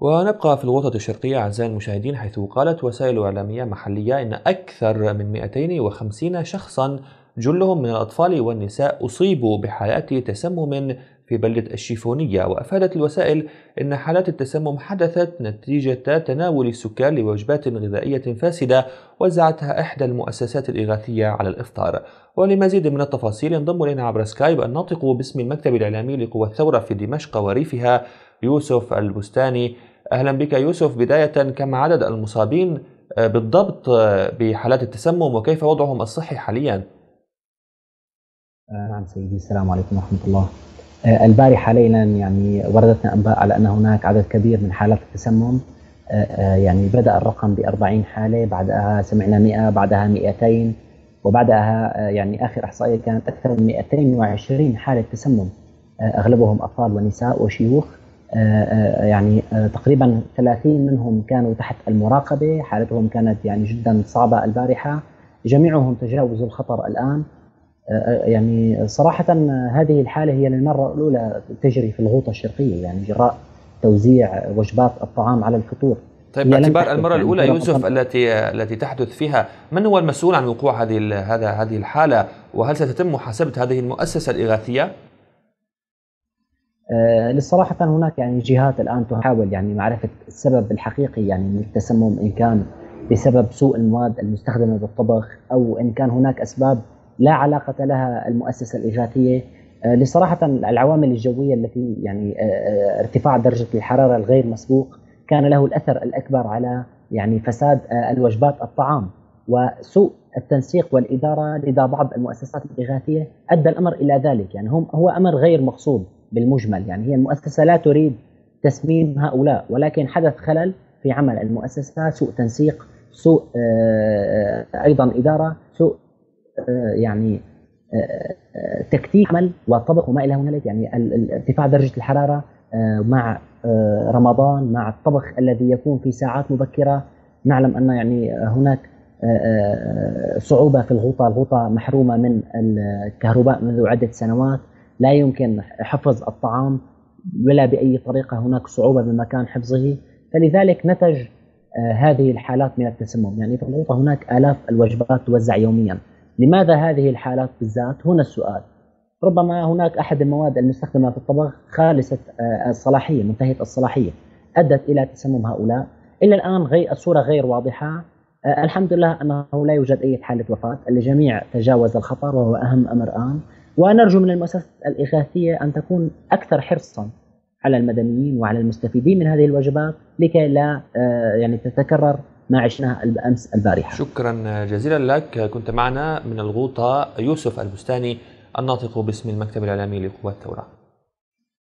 ونبقى في الوسط الشرقية أعزائي المشاهدين حيث قالت وسائل إعلامية محلية إن أكثر من 250 شخصا جلهم من الأطفال والنساء أصيبوا بحالات تسمم في بلدة الشيفونية. وأفادت الوسائل أن حالات التسمم حدثت نتيجة تناول السكان لوجبات غذائية فاسدة وزعتها إحدى المؤسسات الإغاثية على الإفطار. ولمزيد من التفاصيل ينضم إلينا عبر سكايب الناطق باسم المكتب الإعلامي لقوى الثورة في دمشق وريفها يوسف البستاني. أهلا بك يوسف. بداية كم عدد المصابين بالضبط بحالات التسمم وكيف وضعهم الصحي حاليا؟ نعم سيدي. السلام عليكم ورحمة الله. آه، البارحة ليلا يعني وردتنا أنباء على أن هناك عدد كبير من حالات التسمم. آه، آه، يعني بدأ الرقم ب 40 حالة بعدها سمعنا 100 بعدها 200 وبعدها يعني آخر إحصائية كانت أكثر من 220 حالة تسمم. أغلبهم أطفال ونساء وشيوخ. يعني تقريبا 30 منهم كانوا تحت المراقبة حالتهم كانت يعني جدا صعبة البارحة. جميعهم تجاوزوا الخطر الآن. يعني صراحة هذه الحالة هي للمرة الأولى تجري في الغوطة الشرقية يعني جراء توزيع وجبات الطعام على الفطور. طيب باعتبار المرة يعني الأولى يوسف التي التي تحدث فيها من هو المسؤول عن وقوع هذه هذا هذه الحالة؟ وهل ستتم محاسبة هذه المؤسسة الإغاثية؟ آه للصراحة هناك يعني جهات الآن تحاول يعني معرفة السبب الحقيقي يعني من التسمم إن كان بسبب سوء المواد المستخدمة بالطبخ أو إن كان هناك أسباب لا علاقة لها المؤسسة الإغاثية آه، لصراحة العوامل الجوية التي يعني آه، ارتفاع درجة الحرارة الغير مسبوق كان له الأثر الأكبر على يعني فساد الوجبات الطعام. وسوء التنسيق والإدارة لدى بعض المؤسسات الإغاثية أدى الأمر إلى ذلك. يعني هم هو أمر غير مقصود. بالمجمل يعني هي المؤسسة لا تريد تسميم هؤلاء ولكن حدث خلل في عمل المؤسسة سوء تنسيق سوء أيضا إدارة سوء آه، يعني آه، آه، تكتيك عمل وطبخ وما إلى هنالك يعني ارتفاع درجة الحرارة مع رمضان مع الطبخ الذي يكون في ساعات مبكرة. نعلم أن يعني هناك صعوبة في الغوطة، الغوطة محرومة من الكهرباء منذ عدة سنوات، لا يمكن حفظ الطعام ولا بأي طريقة. هناك صعوبة بمكان حفظه، فلذلك نتج هذه الحالات من التسمم، يعني في الغوطه هناك آلاف الوجبات توزع يوميا. لماذا هذه الحالات بالذات؟ هنا السؤال. ربما هناك أحد المواد المستخدمة في الطبخ خالصة آه، الصلاحية منتهية الصلاحية أدت إلى تسمم هؤلاء. إلى الآن غير الصورة غير واضحة. آه، الحمد لله أنه لا يوجد أي حالة وفاة. الجميع تجاوز الخطر وهو أهم أمر الآن. ونرجو من المؤسسات الإغاثية أن تكون أكثر حرصا على المدنيين وعلى المستفيدين من هذه الوجبات لكي لا آه، يعني تتكرر ما عشناه الأمس البارحة. شكرا جزيلا لك. كنت معنا من الغوطة يوسف البستاني الناطق باسم المكتب الإعلامي لقوات الثورة